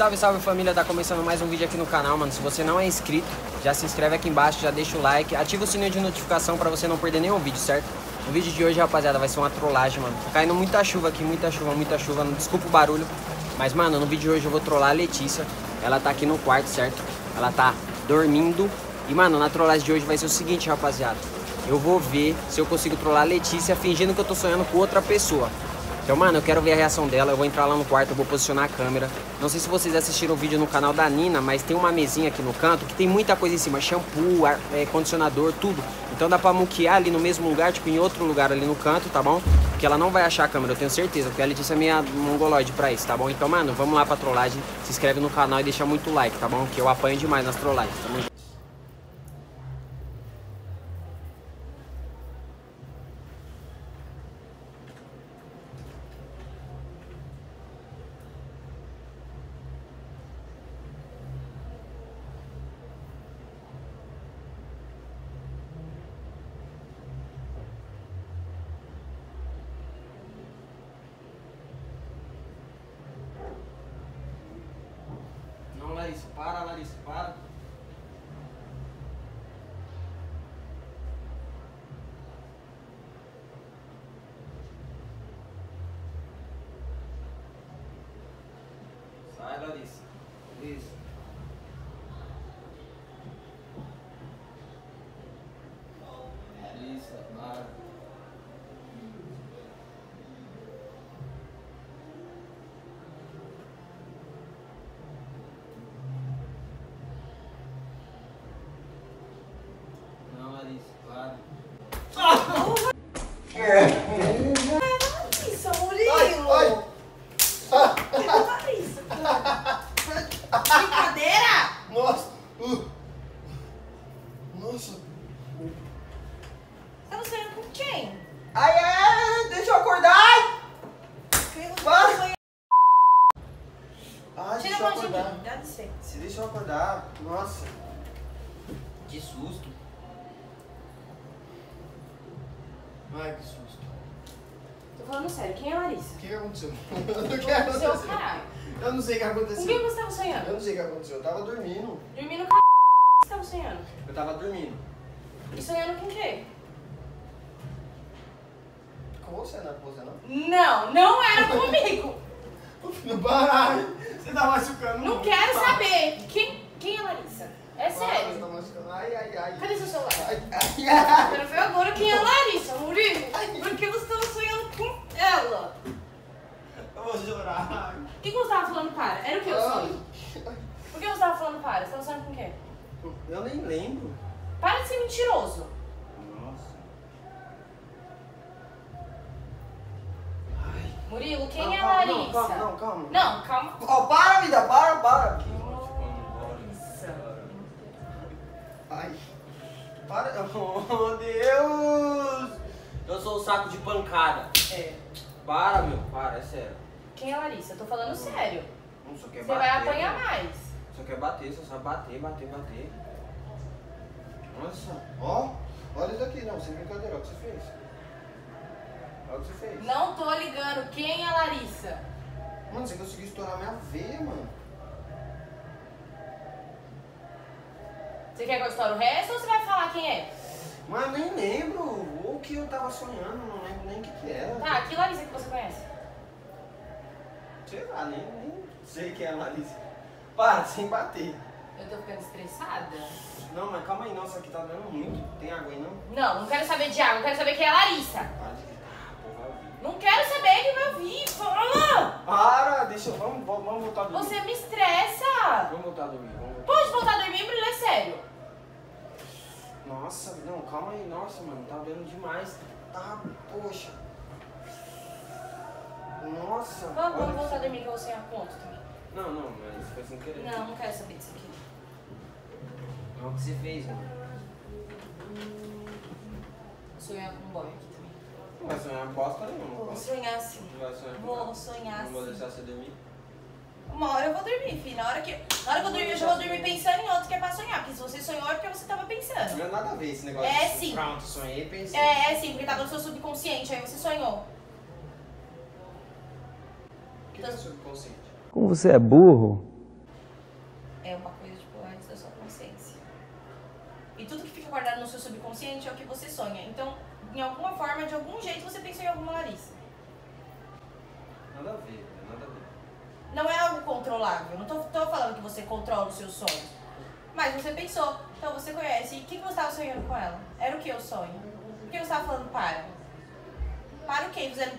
Salve, salve família, tá começando mais um vídeo aqui no canal, mano. Se você não é inscrito, já se inscreve aqui embaixo, já deixa o like, ativa o sininho de notificação pra você não perder nenhum vídeo, certo? O vídeo de hoje, rapaziada, vai ser uma trollagem, mano. Tá caindo muita chuva aqui, muita chuva, muita chuva. Não desculpa o barulho. Mas, mano, no vídeo de hoje eu vou trollar a Letícia. Ela tá aqui no quarto, certo? Ela tá dormindo. E, mano, na trollagem de hoje vai ser o seguinte, rapaziada. Eu vou ver se eu consigo trollar a Letícia fingindo que eu tô sonhando com outra pessoa. Então, mano, eu quero ver a reação dela. Eu vou entrar lá no quarto, eu vou posicionar a câmera. Não sei se vocês assistiram o vídeo no canal da Nina, mas tem uma mesinha aqui no canto que tem muita coisa em cima: shampoo, ar, é, condicionador, tudo. Então dá pra muquear ali no mesmo lugar, tipo em outro lugar ali no canto, tá bom? Porque ela não vai achar a câmera, eu tenho certeza. Porque a Letícia é minha mongoloide pra isso, tá bom? Então, mano, vamos lá pra trollagem. Se inscreve no canal e deixa muito like, tá bom? Que eu apanho demais nas trollagens. Tamo junto. Não, Larissa, Larissa, para. Sai, Larissa. Isso. Larissa, para. Não, Larissa, para. Isso, Murilo! Ai, Larissa! Brincadeira! Nossa! Uh. Nossa! Você não sonhando com quem? Ai, ai, ai, deixa eu acordar! Quem você Para. tá sonhando? Ai, Tira deixa a eu mão de mim, acordar. dá licença. Se deixa eu acordar. Nossa! Que susto. Ai, que susto. Tô falando sério, quem é a Larissa? O que que aconteceu? O que Aconteceu, aconteceu? caralho. Eu não sei o que Com aconteceu. quem você tava Eu sonhando? não sei o que aconteceu. Eu tava dormindo. Dormindo com a que você tava sonhando? Eu tava dormindo. E sonhando com quem? Com você, não é com você, não? Não, não era comigo! No baralho. Você tá machucando. Não quero Tá. saber! Quem, quem é Larissa? É Para, Você tá sério. machucando. Ai, ai, ai. Cadê seu celular? Ai, ai, ai. Quero ver agora quem é Larissa, Murilo. Porque você tava sonhando com ela. Eu vou chorar. O que, que você tava falando para? Era o que eu sonho? Por que você tava falando para? Você tava sonhando com quem? Eu nem lembro. Para de ser mentiroso. Nossa. Murilo, quem Não, é a calma, Larissa? Não, calma, não, calma. Não, calma. Ó, para, vida, para, para. Larissa. Ai. Para. Oh, Deus. Eu sou o saco de pancada. É. Para, meu, para, é sério. Quem é a Larissa? Eu tô falando sério. Não só quer Você bater. vai apanhar né? mais. Só quer bater, só sabe bater, bater, bater. Nossa. Ó, olha isso aqui, não, sem brincadeira, olha o que você fez. Olha o que você fez. Não tô ligando. Quem é a Larissa? Mano, você conseguiu estourar minha veia, mano. Você quer que eu estoure o resto ou você vai falar quem é? Mas nem lembro o que eu tava sonhando, não lembro nem o que que era. Tá, que Larissa que você conhece? Sei lá, nem, nem sei quem é a Larissa. Para, sem bater. Eu tô ficando estressada? Não, mas calma aí, não, isso aqui tá dando muito. Tem água aí, não? Não, não quero saber de água, eu quero saber quem é a Larissa. Para de gritar, pô, vai ouvir. Não quero saber quem vai ouvir. Fala! Para, deixa eu. Vamos, vamos, vamos voltar a dormir. Você me estressa. Vamos voltar a dormir, vamos voltar. Pode voltar a dormir, Bruno, é sério. Nossa, não, calma aí, nossa, mano, tá doendo demais. Tá, poxa. Nossa. Vamos, vamos voltar a dormir que eu vou sonhar com outro também. Não, não, mas foi sem querer. Não, não quero saber disso aqui. Não é o que você fez, mano. Vou sonhar com um boy aqui também. Não vai sonhar bosta nenhuma. Vou sonhar assim. Não vai sonhar com Vou nada. sonhar Não vou deixar você dormir. Uma hora eu vou dormir, filho. Na hora que, na hora que eu dormir, eu já vou dormir pensando em outro que é pra sonhar. Porque se você sonhou é porque você tava pensando. Não é nada a ver esse negócio. É sim. Pronto, sonhei e pensei. É, é sim, porque tava no seu subconsciente, aí você sonhou que é subconsciente? Como você é burro? É uma coisa, tipo, antes da sua consciência. E tudo que fica guardado no seu subconsciente é o que você sonha. Então, em alguma forma, de algum jeito, você pensou em alguma Larissa. Nada a ver, né? nada a ver. Não é algo controlável. Não tô, tô falando que você controla os seus sonhos. Mas você pensou, então você conhece. E o que você estava sonhando com ela? Era o que eu sonho? O que você estava falando para? Para o quê? Fazendo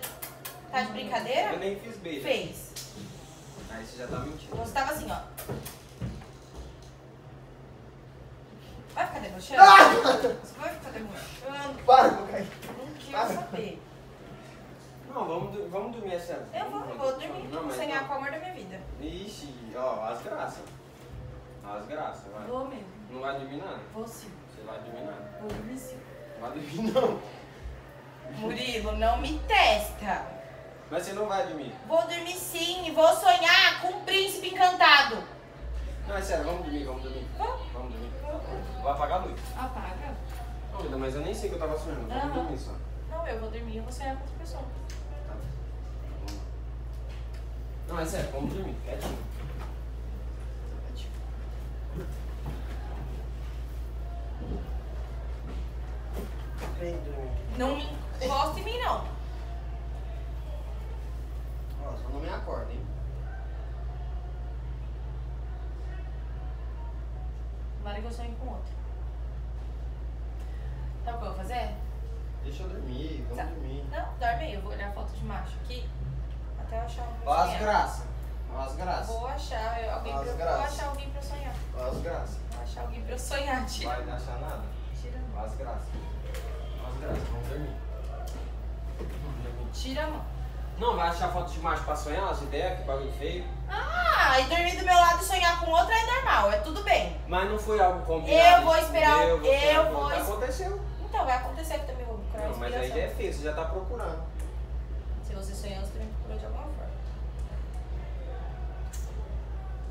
tá de brincadeira? Eu nem fiz beijo. Fez. Aí você já tá mentindo. Você tava assim, ó. Vai ficar debochando? Você vai ficar debochando? Para, vou cair. Não quero saber. Não, vamos, vamos dormir, sério. Eu vou, eu vou dormir. Não, mas sonhar não. com o amor da minha vida. Ixi, ó, as graças. As graças, vai. Vou mesmo. Não vai dormir nada. Vou sim. Você vai dormir nada. Vou dormir sim. Não vai dormir não. Murilo, não me testa. Mas você não vai dormir. Vou dormir sim e vou sonhar com um príncipe encantado. Não, é sério, vamos dormir, vamos dormir. Vamos. Vamos dormir. Vou apagar a luz. Apaga. Não, mas eu nem sei que eu tava sonhando. Vamos Aham. dormir só. Não, eu vou dormir e vou sonhar com outra pessoa. Tá. Não, é sério, vamos dormir. Quietinho. Dormir. Não me encosta em mim, não. Ó, só não me acorda, hein? Tomara que eu sonhe com outro. Sabe o que eu vou fazer? Deixa eu dormir, vamos dormir. Não, dorme aí. Eu vou olhar a foto de macho aqui. Até eu achar um graças. Ó as graças. Vou achar eu- alguém As pra, vou graças. achar alguém pra eu sonhar. Ó as graças. Vou achar alguém pra eu sonhar, tira. Vai achar nada? Tira, a Ó mão. as graças. Ó as graças, vamos dormir. Vamos dormir. tira a mão. Não, vai achar foto de macho pra sonhar, as ideias, que bagulho feio. Ah, e dormir do meu lado e sonhar com outro é normal, é tudo bem. Mas não foi algo combinado. Eu vou esperar- Eu vou esperar. eu vou Tá Aconteceu. Então, vai acontecer que também vou procurar Não, mas a inspiração. ideia é feia, você já tá procurando. Se você sonhou, você também procurou de alguma forma.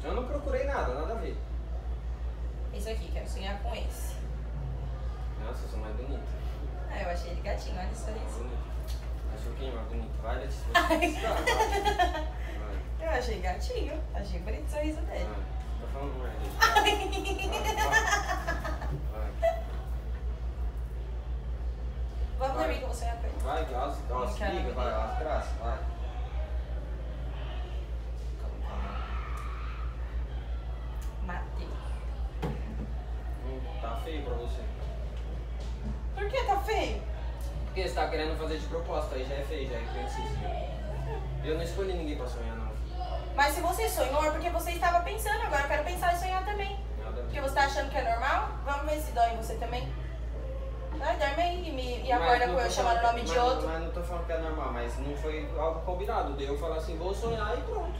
Eu não procurei nada, nada a ver. Esse aqui, quero sonhar com esse. Nossa, eu sou mais bonita. Ah, eu achei ele gatinho, olha isso. bonita. Achou quem é mais bonito? Vai, Letícia. Vai. Eu achei gatinho, achei bonito o sorriso Vai. dele. Tô falando merda. Vai. Vai. Vamos Vai. dormir que com ele. Vai, ó, as, ó, as Não quero liga, vai, as graças, vai. Matei. Hum, Tá feio pra você. Por que tá feio? Porque você tá querendo fazer de propósito, aí já é feio, já é criancice. Eu não escolhi ninguém pra sonhar, não. Mas se você sonhou, é porque você estava pensando. Agora eu quero pensar em sonhar também. Porque você tá achando que é normal? Vamos ver se dói em você também. Vai, dorme aí e, me, e acorda com eu chamando o nome de mas- outro. Mas não tô falando que é normal, mas não foi algo combinado. Daí eu falar assim, vou sonhar e pronto.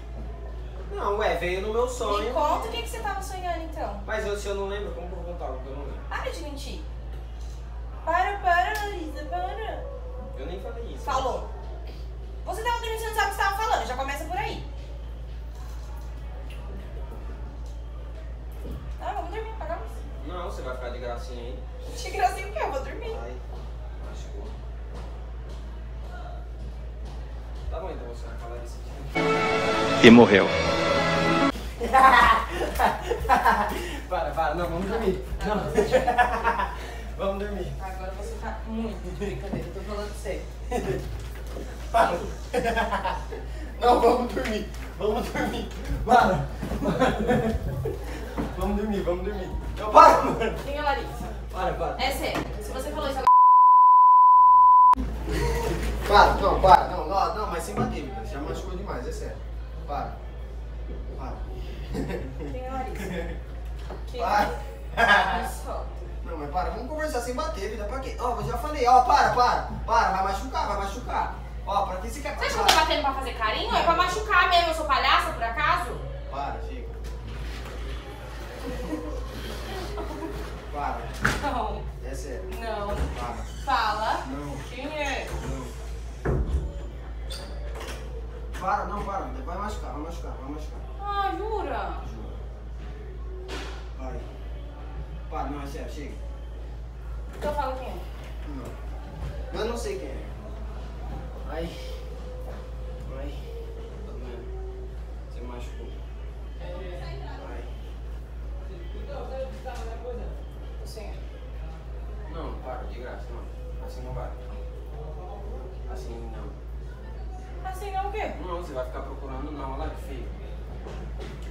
Não, ué, veio no meu Me sonho. conta o que, que você tava sonhando então. Mas eu, se eu não lembro, como que eu vou contar algo que eu não lembro? Para de mentir. Para, para, Larissa, para. Eu nem falei isso. Falou. Você tava dormindo, você não sabe o que você tava falando. Já começa por aí. Ah, vamos dormir, a luz. Não, você vai ficar de gracinha aí. De gracinha o quê? Eu vou dormir. Vai. Machucou. Tá bom, então você vai falar isso aqui. e morreu. Para, para, não, vamos dormir. Não. vamos dormir. Agora você tá muito de brincadeira, eu tô falando sério. Para. Não, vamos dormir. Vamos dormir. Para. Vamos dormir, vamos dormir. Não, para, mano. Quem é Larissa? Para, para. É sério. Se você falou isso agora. Para, não, para. Não, não, não mas sem bater. Já machucou demais, é sério. Para. Para. Quem é Larissa? Quem Para. Não, mas para, vamos conversar sem bater, vida. Pra quê? Ó, eu já falei, ó, para, para. Para, vai machucar, vai machucar. Ó, pra que você quer Você acha que eu tô batendo pra fazer carinho? É pra machucar mesmo. Eu sou palhaça, por acaso? Para, chega. Para, Não. é sério. Não. Para. Fala. Não, Quem é? não. Para, não, para. Vai machucar, vai machucar, vai machucar. Ah, jura? Juro. Vai. Para, não, é sério, chega. Então fala quem é. Não. Eu não sei quem é. Ai. Você vai ficar procurando não, olha lá que feio.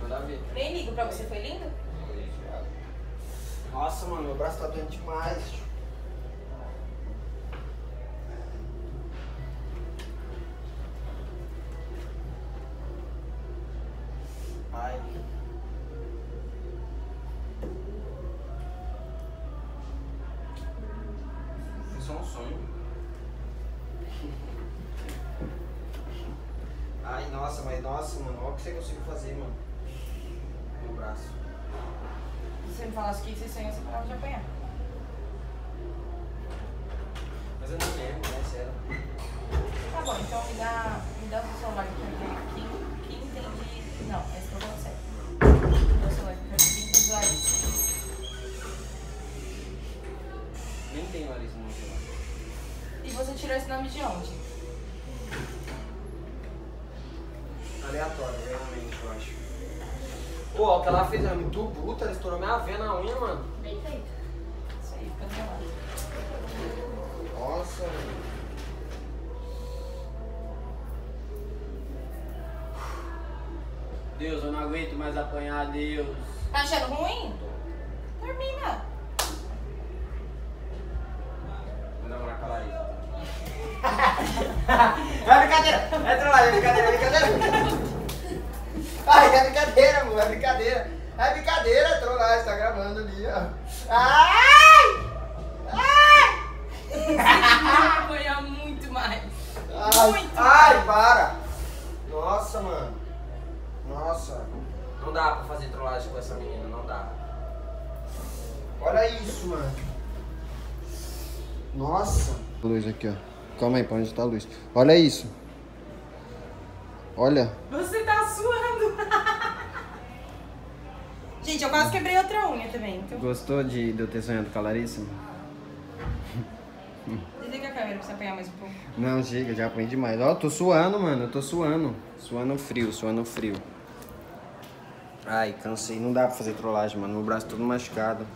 Nada a ver. Nem ligo pra você, foi lindo? Nossa, mano, meu braço tá doendo demais. Ai. Foi só um sonho. Ai, nossa, mas nossa, mano, olha o que você conseguiu fazer, mano. Meu braço. Se você me falasse que você sonha, você parava de apanhar. Mas eu não lembro, né? Sério. Tá bom, então me dá, me dá o seu celular que eu quero aqui. Que entendi. Não, esse que eu vou certo. Me dá o celular que eu quero aqui usar isso. Nem tem Larissa no meu celular. E você tirou esse nome de onde? Aleatório, realmente, eu acho. Pô, o que ela fez é muito bruta, ela estourou minha veia na unha, mano. Bem feito. Isso aí, fica do meu lado. Nossa, mano. Deus, eu não aguento mais apanhar, Deus. Tá achando ruim? Termina. Vou namorar com a Larissa. É brincadeira! É trollagem, é brincadeira, é brincadeira! Ai, é brincadeira, amor, é brincadeira! É brincadeira, trollagem, tá gravando ali, ó. Ai! Ai! Vai apanhar muito mais. Ai, Muito. ai, para! Nossa, mano. Nossa. Não dá pra fazer trollagem com essa menina, não dá. Olha isso, mano. Nossa. Luz aqui, ó. Calma aí, pra onde tá a luz? Olha isso. Olha. Você tá Gente, eu quase quebrei outra unha também. Então, Gostou de, de eu ter sonhado com a Larissa? desliga a câmera pra você apanhar mais um pouco. Não, chega, já apanhei demais. Ó, tô suando, mano, eu tô suando. Suando frio, suando frio. Ai, cansei. Não dá pra fazer trollagem, mano. Meu braço todo machucado.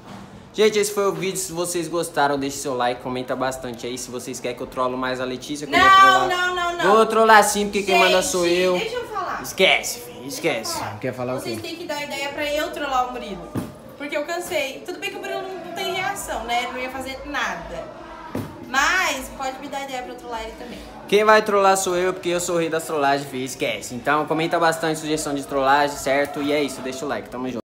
Gente, esse foi o vídeo. Se vocês gostaram, deixe seu like, comenta bastante aí. Se vocês querem que eu trollo mais a Letícia, Não, trollar. não, não, não. Vou trollar sim, porque quem manda sou Gente, eu. Deixa eu falar. Esquece, filho, esquece. Eu Quer falar o Vocês quê? têm que dar pra eu trollar o Murilo. Porque eu cansei. Tudo bem que o Murilo não tem reação, né? Ele não ia fazer nada. Mas pode me dar ideia pra eu trollar ele também. Quem vai trollar sou eu, porque eu sou o rei das trollagens. Esquece. Então comenta bastante sugestão de trollagem, certo? E é isso, deixa o like. Tamo junto.